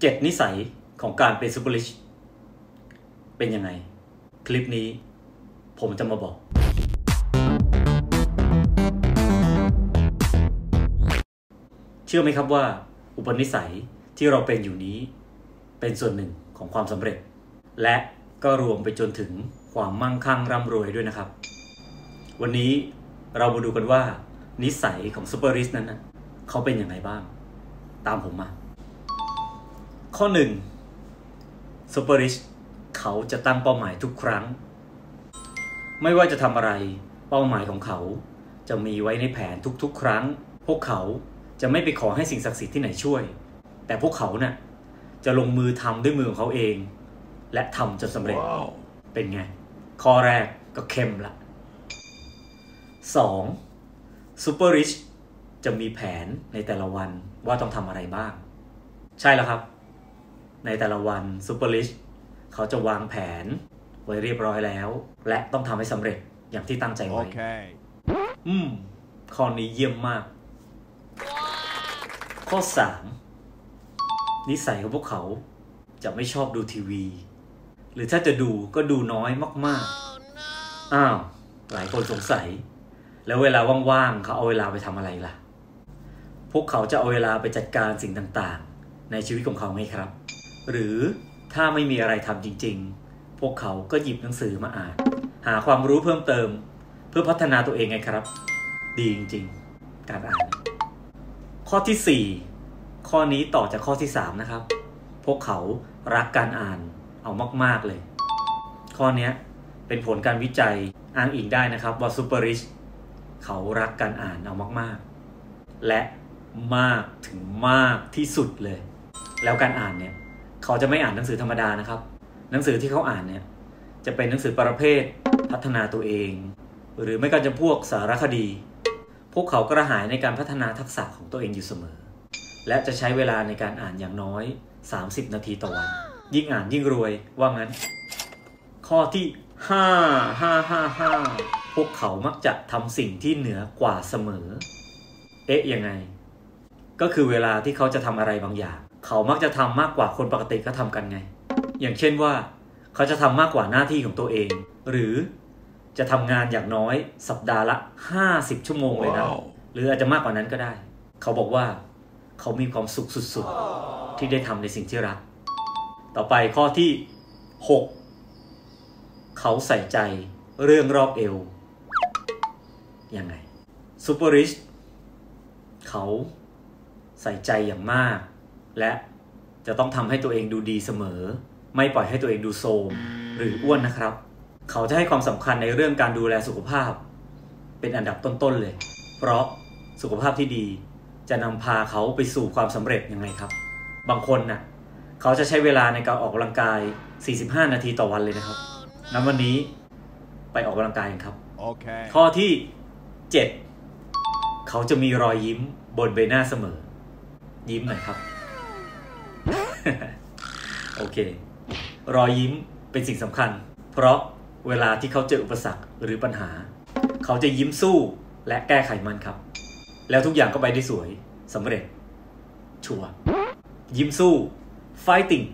เจ็ดนิสัยของการเป็น super rich เป็นยังไง คลิปนี้ผมจะมาบอก เชื่อไหมครับว่า อุปนิสัยที่เราเป็นอยู่นี้ เป็นส่วนหนึ่งของความสำเร็จ และก็รวมไปจนถึงความมั่งคั่งร่ำรวยด้วยนะครับ วันนี้เรามาดูกันว่า นิสัยของ super rich นั้นนะเขาเป็นอย่างไรบ้าง ตามผมมา ข้อหนึ่งซูเปอร์ริชเขาจะตั้งเป้าหมายทุกครั้ง ไม่ว่าจะทำอะไร เป้าหมายของเขาจะมีไว้ในแผนทุกๆ ครั้ง พวกเขาจะไม่ไปขอให้สิ่งศักดิ์สิทธิ์ที่ไหนช่วย แต่พวกเขาเนะ่ะจะลงมือทำด้วยมือของเขาเอง และทำจนสำเร็จ Wow. เป็นไง ข้อแรกก็เข้มละ 2. ซูเปอร์ริชจะมีแผนในแต่ละวันว่าต้องทำอะไรบ้าง ใช่แล้วครับ ในแต่ละวันซูเปอร์ริชเขาจะวางแผน ไว้เรียบร้อยแล้ว และต้องทำให้สำเร็จอย่างที่ตั้งใจไว้ Okay. อืม ข้อนี้เยี่ยมมาก ข้อ 3 นิสัยของพวกเขาจะไม่ชอบดูทีวี หรือถ้าจะดูก็ดูน้อยมากๆ อ้าว หลายคนสงสัย แล้วเวลาว่างๆเขาเอาเวลาไปทำอะไรล่ะ พวกเขาจะเอาเวลาไปจัดการสิ่งต่างๆ ในชีวิตของเขาไงครับ หรือถ้าไม่มีอะไรทำจริง ๆ พวกเขาก็หยิบหนังสือมาอ่าน หาความรู้เพิ่มเติม เพื่อพัฒนาตัวเองไงครับ ดีจริง ๆ การอ่าน ข้อที่ 4 ข้อนี้ต่อจากข้อที่ 3 นะครับ พวกเขารักการอ่านเอามาก ๆ เลย ข้อนี้เป็นผลการวิจัยอ้างอิงได้นะครับว่าซูเปอร์ริชเขารักการอ่านเอามาก ๆ และมากถึงมากที่สุดเลย แล้วการอ่านเนี่ย เขาจะไม่อ่านหนังสือธรรมดานะครับ หนังสือที่เขาอ่านเนี่ยจะเป็นหนังสือประเภทพัฒนาตัวเอง หรือไม่ก็จะพวกสารคดี พวกเขากระหายในการพัฒนาทักษะของตัวเองอยู่เสมอ และจะใช้เวลาในการอ่านอย่างน้อย 30 นาทีต่อวัน ยิ่งอ่านยิ่งรวยว่างั้น ข้อที่ 5 5 5 5 พวกเขามักจะทำสิ่งที่เหนือกว่าเสมอ เอ๊ะยังไง ก็คือเวลาที่เขาจะทำอะไรบางอย่าง เขามักจะทำมากกว่าคนปกติก็ทำกันไง อย่างเช่นว่า เขาจะทำมากกว่าหน้าที่ของตัวเอง หรือจะทำงานอย่างน้อยสัปดาห์ละ 50 ชั่วโมงเลยนะ Wow. หรืออาจจะมากกว่านั้นก็ได้ เขาบอกว่าเขามีความสุขสุดๆ ที่ได้ทำในสิ่งที่รัก ต่อไปข้อที่ 6 เขาใส่ใจเรื่องรอบเอว ยังไงซูเปอร์ริชเขาใส่ใจอย่างมาก และจะต้องทำให้ตัวเองดูดีเสมอ ไม่ปล่อยให้ตัวเองดูโทรมหรืออ้วนนะครับ เขาจะให้ความสำคัญในเรื่องการดูแลสุขภาพ เป็นอันดับต้นๆเลย เพราะสุขภาพที่ดี จะนำพาเขาไปสู่ความสำเร็จยังไงครับ บางคนน่ะเขาจะใช้เวลาในการออกกำลังกาย 45 นาทีต่อวันเลยนะครับงั้นวันนี้ไปออกกำลังกายกันครับ Okay. ข้อที่ 7 เขาจะมีรอยยิ้มบนใบหน้าเสมอ ยิ้มหน่อยครับ โอเค รอยยิ้มเป็นสิ่งสำคัญ เพราะเวลาที่เขาเจออุปสรรคหรือปัญหา เขาจะยิ้มสู้และแก้ไขมันครับ แล้วทุกอย่างก็ไปได้สวยสำเร็จ ชัวร์ยิ้มสู้ fighting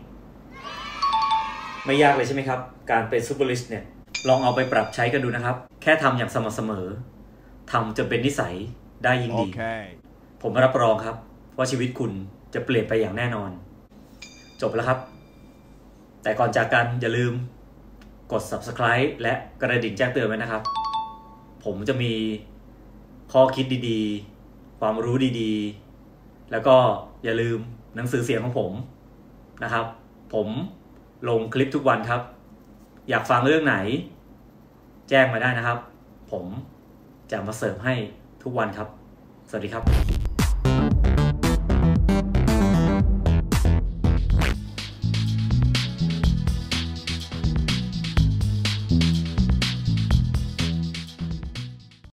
ไม่ยากเลยใช่ไหมครับ การเป็น super rich เนี่ย ลองเอาไปปรับใช้กันดูนะครับ แค่ทำอย่างสม่ำเสมอทำจนเป็นนิสัยได้ยิ่งดี Okay. ผมรับรองครับ ว่าชีวิตคุณจะเปลี่ยนไปอย่างแน่นอน จบแล้วครับ แต่ก่อนจากกันอย่าลืมกด subscribe และกระดิ่งแจ้งเตือนไว้นะครับ ผมจะมีข้อคิดดีๆ ความรู้ดีๆ แล้วก็อย่าลืมหนังสือเสียงของผมนะครับ ผมลงคลิปทุกวันครับ อยากฟังเรื่องไหน แจ้งมาได้นะครับ ผมจะมาเสิร์ฟให้ทุกวันครับ สวัสดีครับ